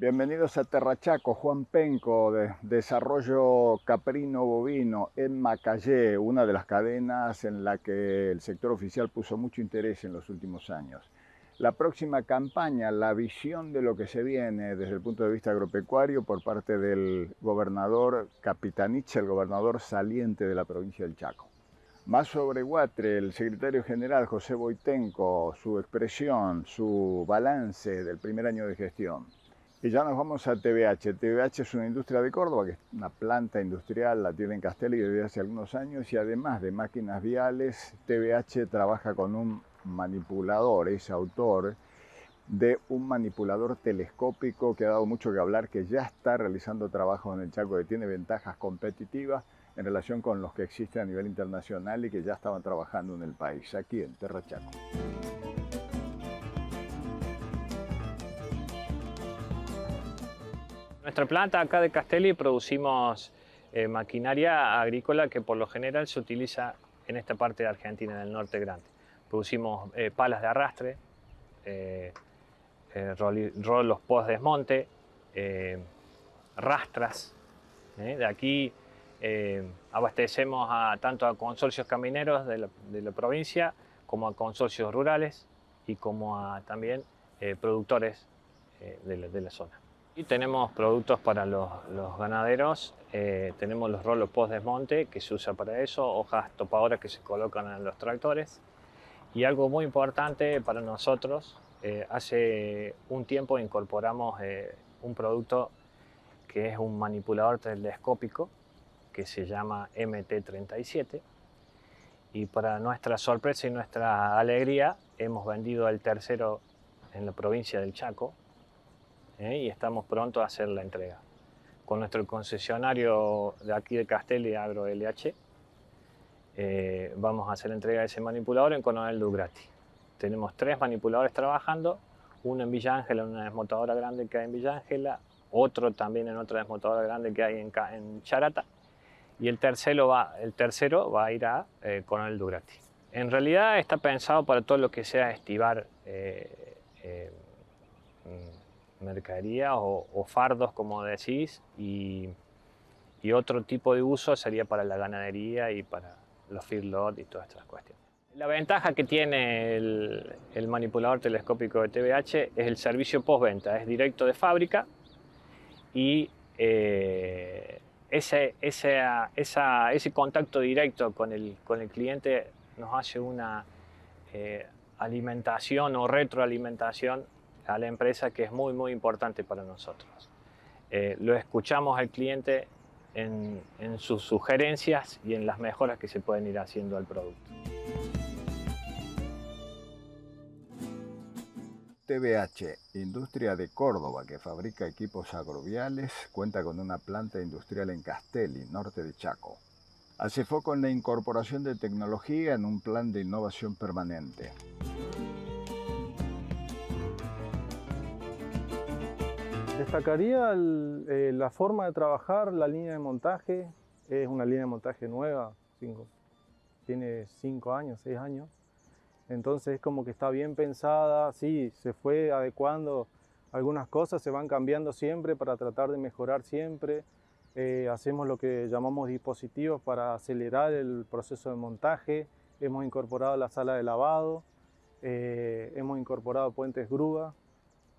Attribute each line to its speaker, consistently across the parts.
Speaker 1: Bienvenidos a Terrachaco, Juan Penco, de Desarrollo Caprino Bovino en Macayé, una de las cadenas en la que el sector oficial puso mucho interés en los últimos años. La próxima campaña, la visión de lo que se viene desde el punto de vista agropecuario por parte del gobernador Capitanich, el gobernador saliente de la provincia del Chaco. Más sobre Guatre, el secretario general José Boitenco, su expresión, su balance del primer año de gestión. Y ya nos vamos a TVH. TVH es una industria de Córdoba, que es una planta industrial, la tiene en Castelli desde hace algunos años y además de máquinas viales, TVH trabaja con un manipulador, es autor de un manipulador telescópico que ha dado mucho que hablar, que ya está realizando trabajo en el Chaco, que tiene ventajas competitivas en relación con los que existen a nivel internacional y que ya estaban trabajando en el país, aquí en Terra Chaco.
Speaker 2: Nuestra planta acá de Castelli producimos eh, maquinaria agrícola que por lo general se utiliza en esta parte de Argentina, en el norte grande. Producimos eh, palas de arrastre, eh, rolos post desmonte, rastras. De aquí abastecemos a, tanto a consorcios camineros de la, provincia como a consorcios rurales y como a también productores de la zona. Y tenemos productos para los, ganaderos, eh, tenemos los rolos post desmonte que se usa para eso, hojas topadoras que se colocan en los tractores. Y algo muy importante para nosotros, eh, hace un tiempo incorporamos eh, un producto que es un manipulador telescópico que se llama MT37 y para nuestra sorpresa y nuestra alegría hemos vendido el tercero en la provincia del Chaco ¿eh? y estamos pronto a hacer la entrega. Con nuestro concesionario de aquí de Castelli, Agro LH, eh, vamos a hacer entrega de ese manipulador en Coronel Dugrati. Tenemos tres manipuladores trabajando, uno en Villa Ángela, una desmotadora grande que hay en Villa Ángela, otro también en otra desmotadora grande que hay en, en Charata, y el tercero va, el tercero va a ir a eh, Coronel Dugrati. En realidad está pensado para todo lo que sea estivar mercadería o, fardos, como decís, y, otro tipo de uso sería para la ganadería y para los feedlot y todas estas cuestiones. La ventaja que tiene el, manipulador telescópico de TVH es el servicio postventa, es directo de fábrica y eh, ese, ese, ese, contacto directo con el, con el cliente nos hace una eh, alimentación o retroalimentación a la empresa que es muy, muy importante para nosotros. Eh, lo escuchamos al cliente en, en sus sugerencias y en las mejoras que se pueden ir haciendo al producto.
Speaker 1: TBH, industria de Córdoba que fabrica equipos agroviales, cuenta con una planta industrial en Castelli, norte de Chaco. Hace foco en la incorporación de tecnología en un plan de innovación permanente.
Speaker 3: Destacaría eh, la forma de trabajar, la línea de montaje. Es una línea de montaje nueva, tiene 5 años, 6 años. Entonces es como que está bien pensada, sí, se fue adecuando algunas cosas, se van cambiando siempre para tratar de mejorar siempre. Eh, hacemos lo que llamamos dispositivos para acelerar el proceso de montaje. Hemos incorporado la sala de lavado, eh, hemos incorporado puentes grúa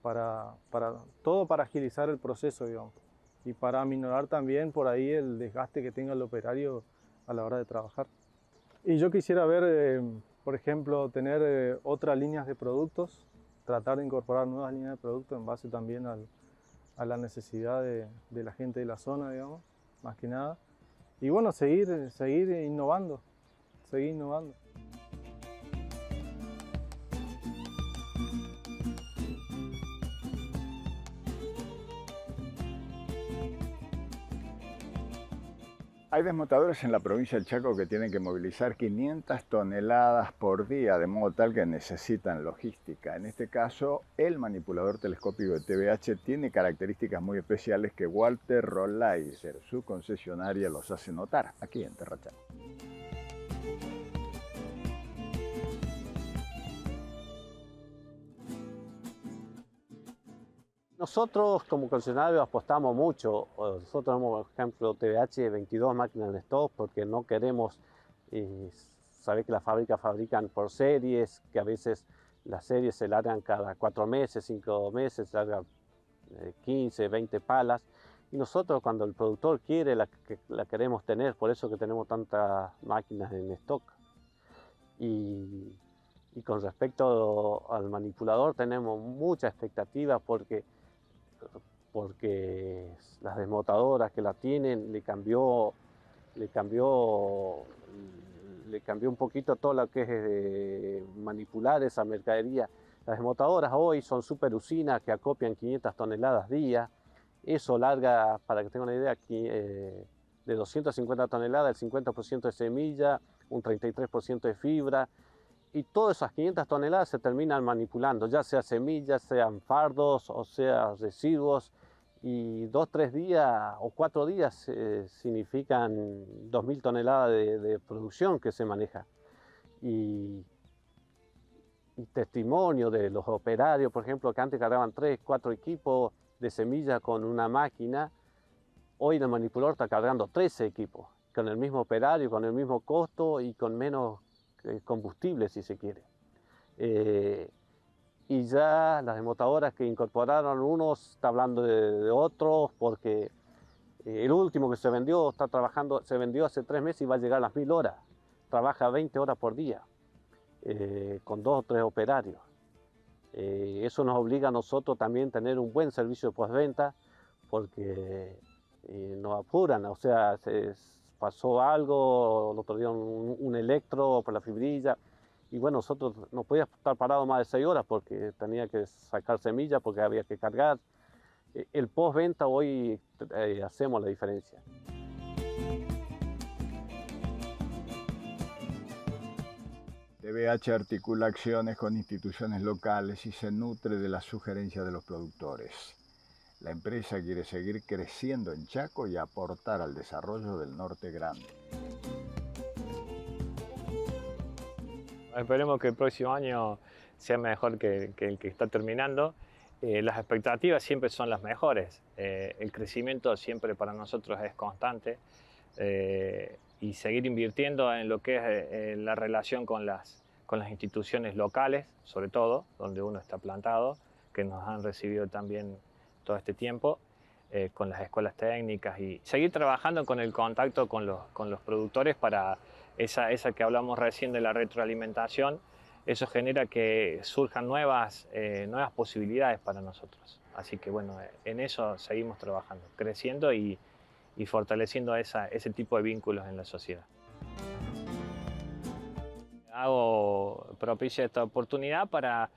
Speaker 3: para, para, todo para agilizar el proceso, digamos, y para aminorar también por ahí el desgaste que tenga el operario a la hora de trabajar. Y yo quisiera ver, eh, por ejemplo, tener eh, otras líneas de productos, tratar de incorporar nuevas líneas de productos en base también al, a la necesidad de, de, la gente de la zona, digamos, más que nada. Y bueno, seguir, seguir innovando, seguir innovando.
Speaker 1: Hay desmotadores en la provincia del Chaco que tienen que movilizar 500 toneladas por día, de modo tal que necesitan logística. En este caso, el manipulador telescópico de TVH tiene características muy especiales que Walter Rollaiser, su concesionaria, los hace notar aquí en.
Speaker 4: Nosotros como concesionario apostamos mucho. Nosotros tenemos, por ejemplo, TVH 22 máquinas en stock porque no queremos eh, saber que las fábricas fabrican por series, que a veces las series se largan cada cuatro meses, cinco meses, se largan 15, 20 palas. Y nosotros cuando el productor quiere la, la queremos tener, por eso que tenemos tantas máquinas en stock. Y, y con respecto al manipulador tenemos mucha expectativa porque, porque las desmotadoras que la tienen le cambió, le cambió, le cambió un poquito todo lo que es manipular esa mercadería. Las desmotadoras hoy son super usinas que acopian 500 toneladas día. Eso larga, para que tengan una idea, eh, de 250 toneladas, el 50% de semilla, un 33% de fibra, y todas esas 500 toneladas se terminan manipulando, ya sea semillas, sean fardos o sea residuos, y dos, tres días o cuatro días eh, significan 2.000 toneladas de, producción que se maneja. Y, y, testimonio de los operarios, por ejemplo, que antes cargaban tres, cuatro equipos de semilla con una máquina, hoy el manipulador está cargando 13 equipos, con el mismo operario, con el mismo costo y con menos combustible, si se quiere. Eh, y ya las desmotadoras que incorporaron unos, está hablando de, otros, porque eh, el último que se vendió está trabajando, se vendió hace tres meses y va a llegar a las mil horas. Trabaja 20 horas por día, con dos o tres operarios. eso nos obliga a nosotros también a tener un buen servicio de postventa, porque nos apuran, o sea, se, pasó algo, el otro día un, electro por la fibrilla, y bueno, nosotros no podíamos estar parados más de seis horas porque tenía que sacar semillas, porque había que cargar. E, el postventa hoy eh, hacemos la diferencia.
Speaker 1: DBH articula acciones con instituciones locales y se nutre de las sugerencias de los productores. La empresa quiere seguir creciendo en Chaco y aportar al desarrollo del Norte Grande.
Speaker 2: Esperemos que el próximo año sea mejor que, el que está terminando. Eh, las expectativas siempre son las mejores. Eh, el crecimiento siempre para nosotros es constante eh, y seguir invirtiendo en lo que es la relación con las, con las instituciones locales, sobre todo, donde uno está plantado, que nos han recibido también todo este tiempo eh, con las escuelas técnicas y seguir trabajando con el contacto con los, con los productores para esa, esa que hablamos recién de la retroalimentación. Eso genera que surjan nuevas, eh, nuevas posibilidades para nosotros. Así que bueno, en eso seguimos trabajando, creciendo y, y fortaleciendo esa, ese tipo de vínculos en la sociedad. Hago propicia esta oportunidad para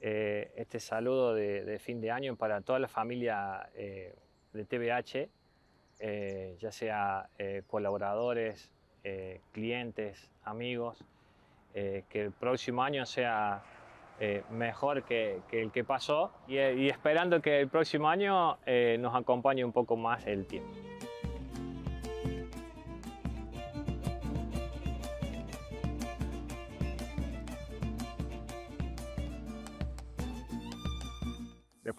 Speaker 2: eh, este saludo de, fin de año para toda la familia eh, de TVH, eh, ya sea colaboradores, clientes, amigos, que el próximo año sea mejor que, el que pasó y, y, esperando que el próximo año nos acompañe un poco más el tiempo.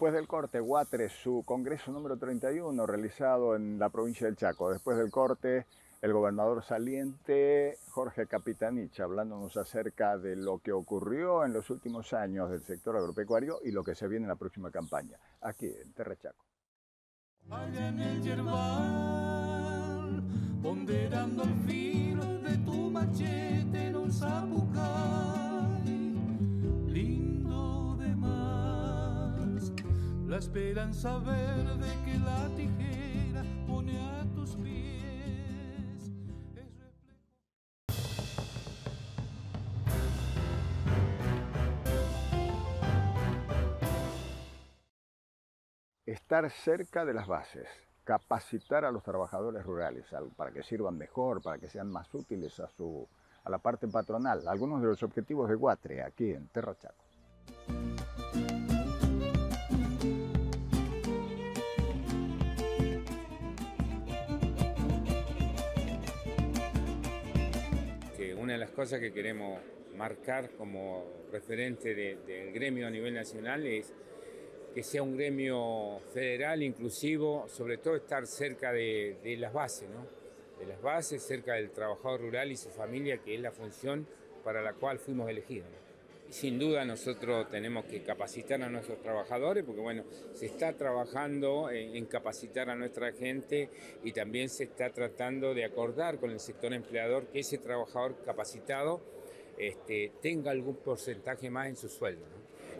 Speaker 1: Después del corte, Guatre, su congreso número 31 realizado en la provincia del Chaco. Después del corte, el gobernador saliente Jorge Capitanich hablándonos acerca de lo que ocurrió en los últimos años del sector agropecuario y lo que se viene en la próxima campaña, aquí en Terra Chaco. La esperanza verde que la tijera pone a tus pies. Estar cerca de las bases, capacitar a los trabajadores rurales para que sirvan mejor, para que sean más útiles a, su, a la parte patronal. Algunos de los objetivos de Guatre aquí en Terra Chaco.
Speaker 5: Una de las cosas que queremos marcar como referente del gremio a nivel nacional es que sea un gremio federal, inclusivo, sobre todo estar cerca de, las bases, de las bases, cerca del trabajador rural y su familia, que es la función para la cual fuimos elegidos. Sin duda nosotros tenemos que capacitar a nuestros trabajadores porque bueno, se está trabajando en, capacitar a nuestra gente y también se está tratando de acordar con el sector empleador que ese trabajador capacitado este, tenga algún porcentaje más en su sueldo.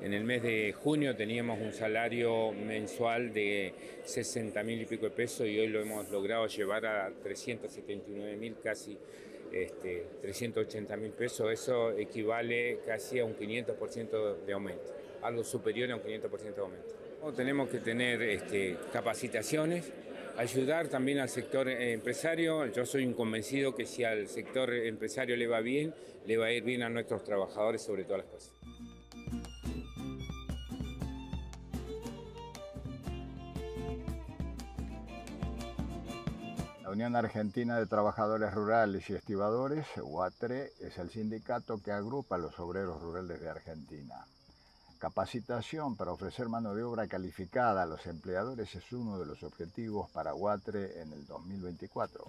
Speaker 5: En el mes de junio teníamos un salario mensual de 60 mil y pico de pesos y hoy lo hemos logrado llevar a 379 mil casi este, 380 mil pesos, eso equivale casi a un 500% de aumento, algo superior a un 500% de aumento. Tenemos que tener este, capacitaciones, ayudar también al sector empresario. Yo soy un convencido que si al sector empresario le va bien, le va a ir bien a nuestros trabajadores sobre todas las cosas.
Speaker 1: Unión Argentina de Trabajadores Rurales y Estibadores, UATRE, es el sindicato que agrupa a los obreros rurales de Argentina. Capacitación para ofrecer mano de obra calificada a los empleadores es uno de los objetivos para UATRE en el 2024.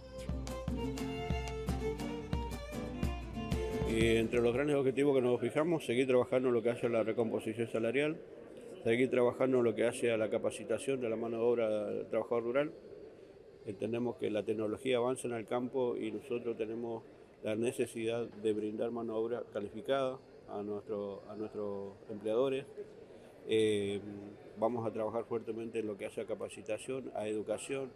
Speaker 6: Y entre los grandes objetivos que nos fijamos, seguir trabajando en lo que hace la recomposición salarial, seguir trabajando en lo que hace a la capacitación de la mano de obra del trabajador rural, Entendemos que la tecnología avanza en el campo y nosotros tenemos la necesidad de brindar mano de obra calificada a, nuestro, a nuestros empleadores. Eh, vamos a trabajar fuertemente en lo que hace a capacitación, a educación,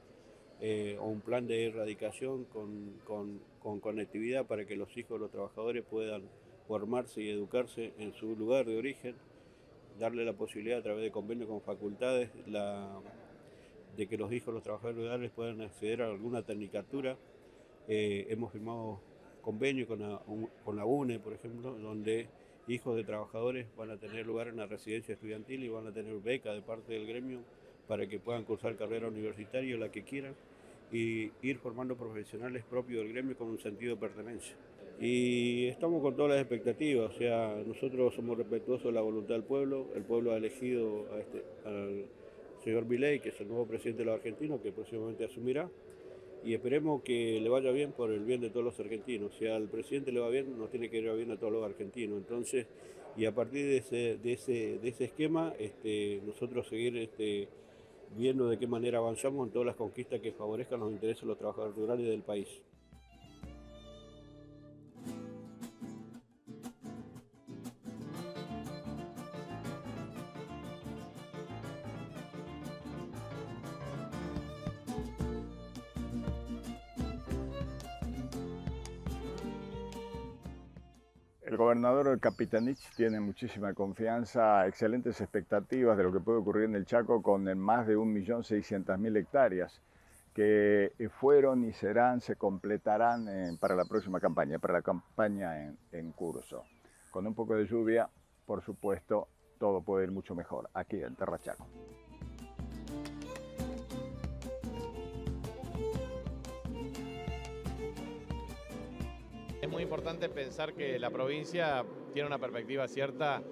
Speaker 6: eh, un plan de erradicación con, con, con, conectividad para que los hijos de los trabajadores puedan formarse y educarse en su lugar de origen, darle la posibilidad a través de convenios con facultades, la, de que los hijos de los trabajadores rurales puedan acceder a alguna tecnicatura. Eh, hemos firmado convenio con la, con la UNE, por ejemplo, donde hijos de trabajadores van a tener lugar en la residencia estudiantil y van a tener beca de parte del gremio para que puedan cursar carrera universitaria, la que quieran, y ir formando profesionales propios del gremio con un sentido de pertenencia. Y estamos con todas las expectativas, o sea, nosotros somos respetuosos de la voluntad del pueblo, el pueblo ha elegido a este, señor Milei, que es el nuevo presidente de los argentinos, que próximamente asumirá, y esperemos que le vaya bien por el bien de todos los argentinos. Si al presidente le va bien, nos tiene que ir bien a todos los argentinos. Entonces, y a partir de ese, de ese, de ese esquema, este, nosotros seguir este, viendo de qué manera avanzamos en todas las conquistas que favorezcan los intereses de los trabajadores rurales del país.
Speaker 1: El gobernador Capitanich tiene muchísima confianza, excelentes expectativas de lo que puede ocurrir en el Chaco con más de 1.600.000 hectáreas que fueron y serán, se completarán para la próxima campaña, para la campaña en, en curso. Con un poco de lluvia, por supuesto, todo puede ir mucho mejor aquí en Terra Chaco.
Speaker 7: Muy importante pensar que la provincia tiene una perspectiva cierta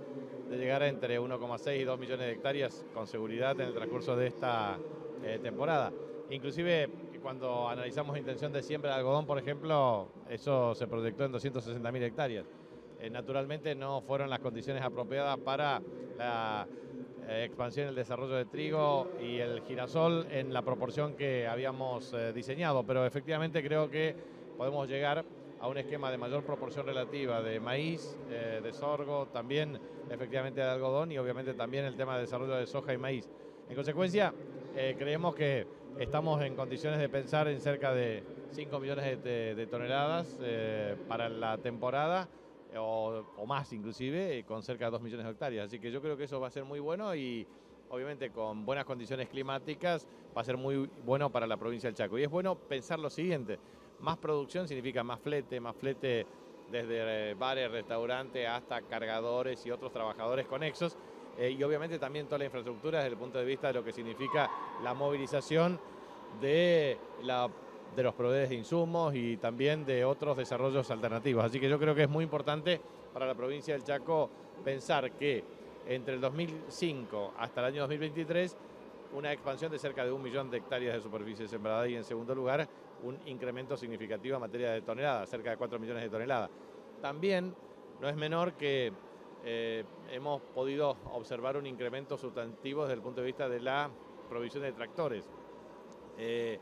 Speaker 7: de llegar a entre 1,6 y 2 millones de hectáreas con seguridad en el transcurso de esta eh, temporada. Inclusive cuando analizamos intención de siembra de algodón, por ejemplo, eso se proyectó en 260 mil hectáreas. Eh, naturalmente no fueron las condiciones apropiadas para la eh, expansión y el desarrollo de trigo y el girasol en la proporción que habíamos diseñado, pero efectivamente creo que podemos llegar a un esquema de mayor proporción relativa de maíz, eh, de sorgo, también efectivamente de algodón y obviamente también el tema de desarrollo de soja y maíz. En consecuencia, eh, creemos que estamos en condiciones de pensar en cerca de 5 millones de, toneladas eh, para la temporada o, o, más inclusive, con cerca de 2 millones de hectáreas. Así que yo creo que eso va a ser muy bueno y obviamente con buenas condiciones climáticas va a ser muy bueno para la provincia del Chaco. Y es bueno pensar lo siguiente, más producción significa más flete, más flete desde eh, bares, restaurantes hasta cargadores y otros trabajadores conexos. Eh, y obviamente también toda la infraestructura desde el punto de vista de lo que significa la movilización de, la, de los proveedores de insumos y también de otros desarrollos alternativos. Así que yo creo que es muy importante para la provincia del Chaco pensar que entre el 2005 hasta el año 2023 una expansión de cerca de un millón de hectáreas de superficie sembrada y en segundo lugar un incremento significativo en materia de toneladas, cerca de 4 millones de toneladas. También no es menor que eh, hemos podido observar un incremento sustantivo desde el punto de vista de la provisión de tractores. Eh,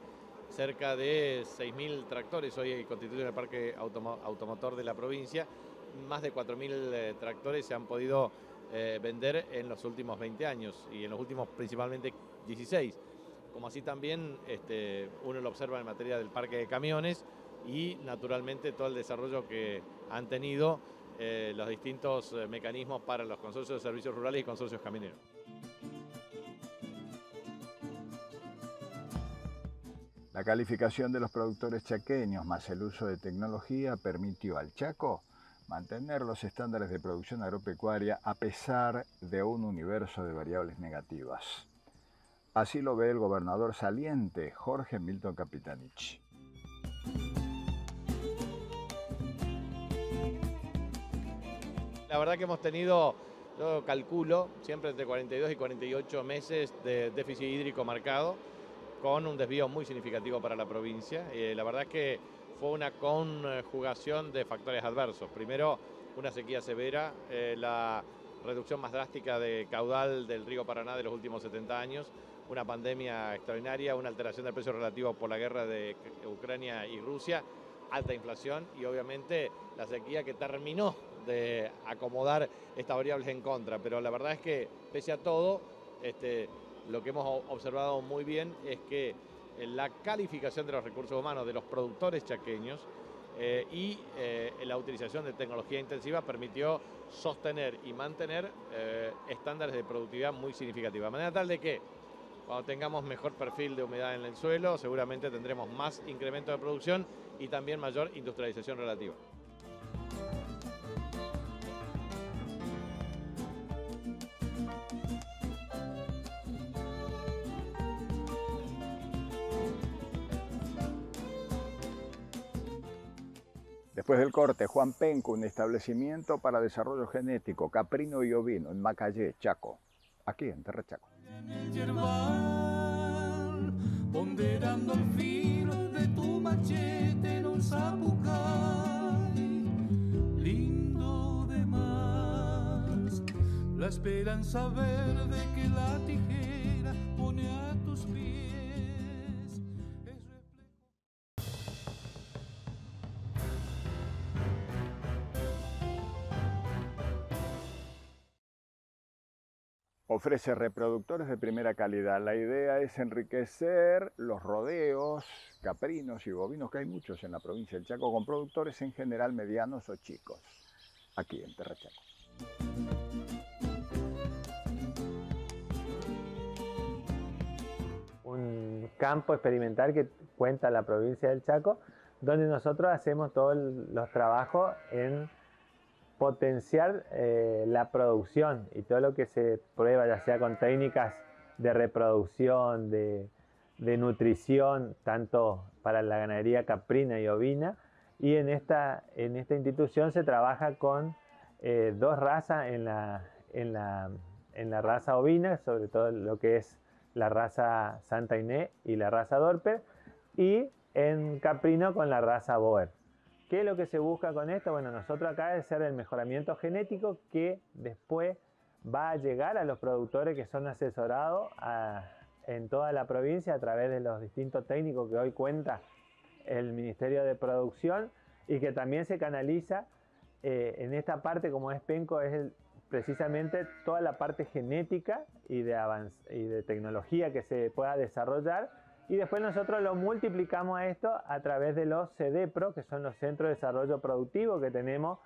Speaker 7: cerca de 6.000 tractores hoy constituyen el parque automotor de la provincia. Más de 4.000 eh, tractores se han podido vender en los últimos 20 años y en los últimos principalmente 16. Como así también este, uno lo observa en materia del parque de camiones y naturalmente todo el desarrollo que han tenido eh, los distintos eh, mecanismos para los consorcios de servicios rurales y consorcios camineros.
Speaker 1: La calificación de los productores chaqueños más el uso de tecnología permitió al Chaco mantener los estándares de producción agropecuaria a pesar de un universo de variables negativas. Así lo ve el gobernador saliente, Jorge Milton Capitanich.
Speaker 7: La verdad que hemos tenido, yo calculo, siempre entre 42 y 48 meses de déficit hídrico marcado, con un desvío muy significativo para la provincia. Eh, la verdad que una conjugación de factores adversos. Primero, una sequía severa, eh, la reducción más drástica de caudal del río Paraná de los últimos 70 años, una pandemia extraordinaria, una alteración del precio relativo por la guerra de Ucrania y Rusia, alta inflación y obviamente la sequía que terminó de acomodar estas variables en contra, pero la verdad es que pese a todo, este, lo que hemos observado muy bien es que la calificación de los recursos humanos de los productores chaqueños eh, y eh, la utilización de tecnología intensiva permitió sostener y mantener eh, estándares de productividad muy significativos. De manera tal de que cuando tengamos mejor perfil de humedad en el suelo, seguramente tendremos más incremento de producción y también mayor industrialización relativa.
Speaker 1: Después del corte, Juan Penco, un establecimiento para desarrollo genético, caprino y ovino, en Macayé, Chaco, aquí en Terra Chaco. ponderando el filo de tu machete en un lindo de más, la esperanza verde que la tijera pone a tus pies. Ofrece reproductores de primera calidad. La idea es enriquecer los rodeos, caprinos y bovinos, que hay muchos en la provincia del Chaco, con productores en general medianos o chicos, aquí en Terra Chaco.
Speaker 8: Un campo experimental que cuenta la provincia del Chaco, donde nosotros hacemos todos los trabajos en potenciar eh, la producción y todo lo que se prueba, ya sea con técnicas de reproducción, de, nutrición, tanto para la ganadería caprina y ovina. Y en esta, en esta institución se trabaja con eh, dos razas en la, en, la, en la raza ovina, sobre todo lo que es la raza Santa Inés y la raza Dorper, y en caprino con la raza Boer. ¿Qué es lo que se busca con esto? Bueno, nosotros acá es hacer el mejoramiento genético que después va a llegar a los productores que son asesorados en toda la provincia a través de los distintos técnicos que hoy cuenta el Ministerio de Producción y que también se canaliza eh, en esta parte como es Penco, es precisamente toda la parte genética y de, y de tecnología que se pueda desarrollar y después nosotros lo multiplicamos a esto a través de los CDPRO, que son los Centros de Desarrollo Productivo que tenemos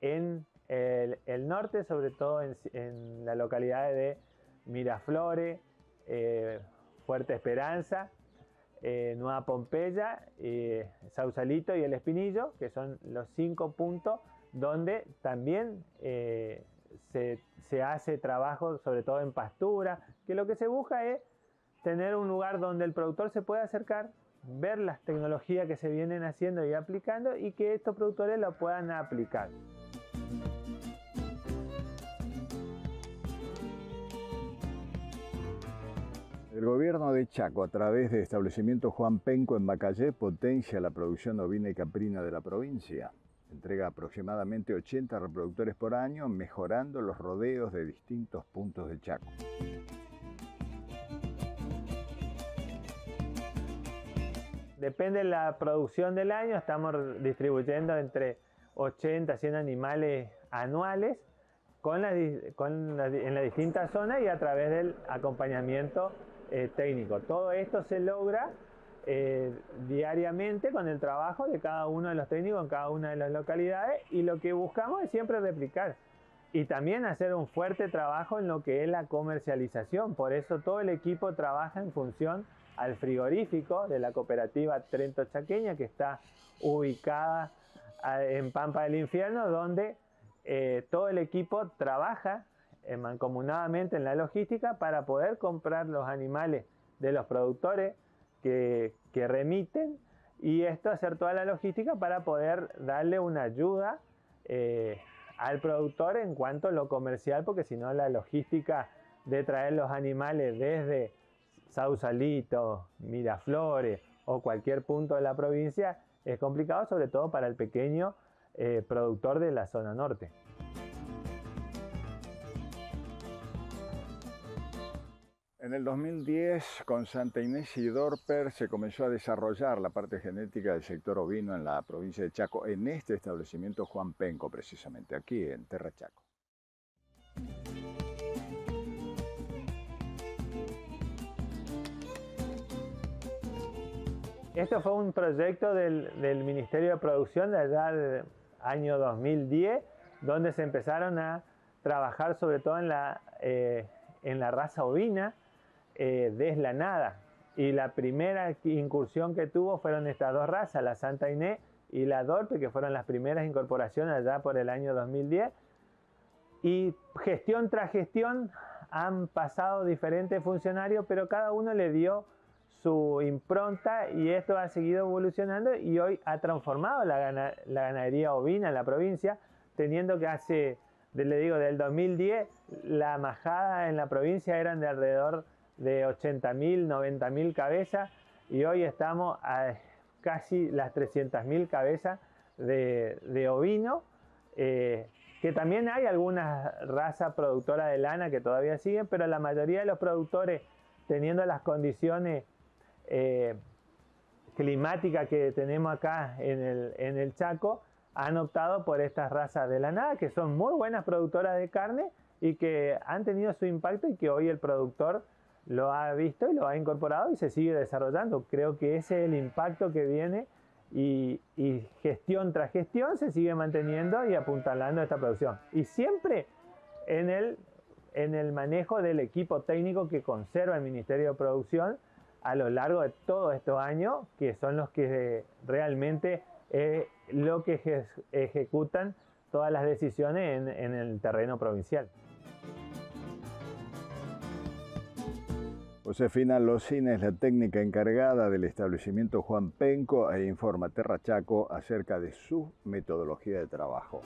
Speaker 8: en el, norte, sobre todo en, la localidad de Miraflores, eh, Fuerte Esperanza, eh, Nueva Pompeya, eh, Sausalito y El Espinillo, que son los cinco puntos donde también se, se hace trabajo, sobre todo en pastura, que lo que se busca es tener un lugar donde el productor se pueda acercar, ver las tecnologías que se vienen haciendo y aplicando y que estos productores la puedan aplicar.
Speaker 1: El gobierno de Chaco, a través de establecimiento Juan Penco en Bacallé, potencia la producción ovina y caprina de la provincia. Entrega aproximadamente 80 reproductores por año, mejorando los rodeos de distintos puntos de Chaco.
Speaker 8: Depende de la producción del año, estamos distribuyendo entre 80 a 100 animales anuales con en las distintas zonas y a través del acompañamiento eh, técnico. Todo esto se logra eh, diariamente con el trabajo de cada uno de los técnicos en cada una de las localidades y lo que buscamos es siempre replicar y también hacer un fuerte trabajo en lo que es la comercialización. Por eso todo el equipo trabaja en función al frigorífico de la cooperativa Trento Chaqueña que está ubicada en Pampa del Infierno, donde eh, todo el equipo trabaja mancomunadamente en la logística para poder comprar los animales de los productores que, remiten y esto hacer toda la logística para poder darle una ayuda eh, al productor en cuanto a lo comercial, porque si no la logística de traer los animales desde Sausalito, Miraflores o cualquier punto de la provincia es complicado, sobre todo para el pequeño eh, productor de la zona norte.
Speaker 1: En el 2010, con Santa Inés y Dorper, se comenzó a desarrollar la parte genética del sector ovino en la provincia de Chaco, en este establecimiento Juan Penco, precisamente, aquí en Terra Chaco.
Speaker 8: Esto fue un proyecto del, Ministerio de Producción de allá del año 2010, donde se empezaron a trabajar sobre todo en la, eh, en la raza ovina eh, deslanada. Y la primera incursión que tuvo fueron estas dos razas, la Santa Inés y la Dorpe, que fueron las primeras incorporaciones allá por el año 2010. Y gestión tras gestión han pasado diferentes funcionarios, pero cada uno le dio su impronta y esto ha seguido evolucionando y hoy ha transformado la, ganadería ovina en la provincia, teniendo que hace, le digo, del 2010 la majada en la provincia eran de alrededor de 80.000, 90.000 cabezas y hoy estamos a casi las 300.000 cabezas de, ovino, eh, que también hay algunas razas productoras de lana que todavía siguen, pero la mayoría de los productores, teniendo las condiciones eh, climática que tenemos acá en el, Chaco han optado por estas razas de la nada, que son muy buenas productoras de carne y que han tenido su impacto y que hoy el productor lo ha visto y lo ha incorporado y se sigue desarrollando. Creo que ese es el impacto que viene y, y gestión tras gestión se sigue manteniendo y apuntalando esta producción. Y siempre en el, en el manejo del equipo técnico que conserva el Ministerio de Producción, a lo largo de todos estos años, que son los que realmente es lo que ejecutan todas las decisiones en, el terreno provincial.
Speaker 1: Josefina Locina es la técnica encargada del establecimiento Juan Penco e informa Terra Chaco acerca de su metodología de trabajo.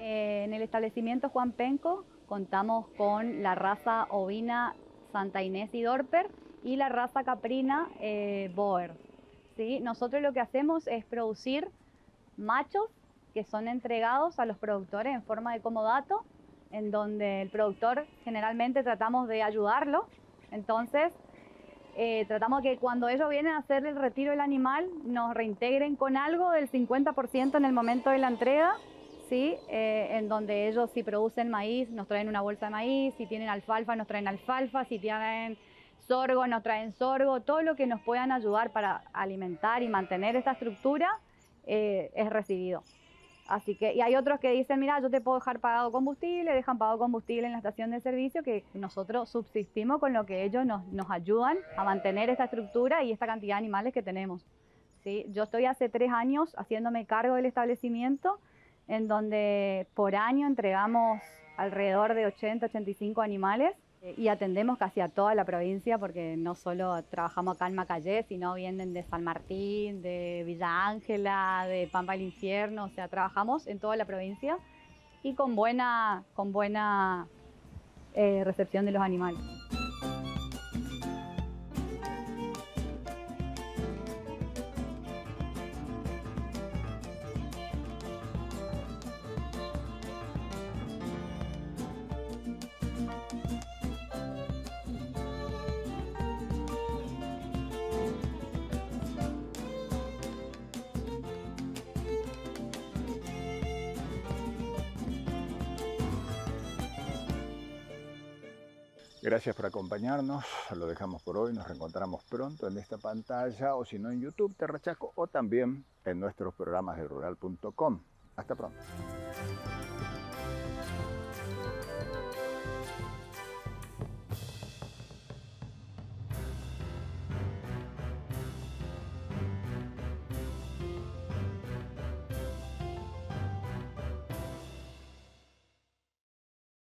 Speaker 9: En el establecimiento Juan Penco contamos con la raza ovina Santa Inés y Dorper y la raza caprina eh, Boer. ¿sí? Nosotros lo que hacemos es producir machos que son entregados a los productores en forma de comodato, en donde el productor generalmente tratamos de ayudarlo. Entonces, eh, tratamos que cuando ellos vienen a hacer el retiro del animal, nos reintegren con algo del 50% en el momento de la entrega ¿sí? Eh, en donde ellos si producen maíz nos traen una bolsa de maíz, si tienen alfalfa nos traen alfalfa, si tienen sorgo nos traen sorgo, todo lo que nos puedan ayudar para alimentar y mantener esta estructura eh, es recibido. Así que, y hay otros que dicen, mira, yo te puedo dejar pagado combustible, dejan pagado combustible en la estación de servicio, que nosotros subsistimos con lo que ellos nos, nos ayudan a mantener esta estructura y esta cantidad de animales que tenemos. ¿sí? Yo estoy hace tres años haciéndome cargo del establecimiento en donde por año entregamos alrededor de 80, 85 animales eh, y atendemos casi a toda la provincia porque no solo trabajamos acá en Macallé, sino vienen de San Martín, de Villa Ángela, de Pampa del Infierno, o sea, trabajamos en toda la provincia y con buena, con buena eh, recepción de los animales.
Speaker 1: Gracias por acompañarnos, lo dejamos por hoy, nos reencontramos pronto en esta pantalla o si no en YouTube, Terrachaco o también en nuestros programas de rural.com. Hasta pronto.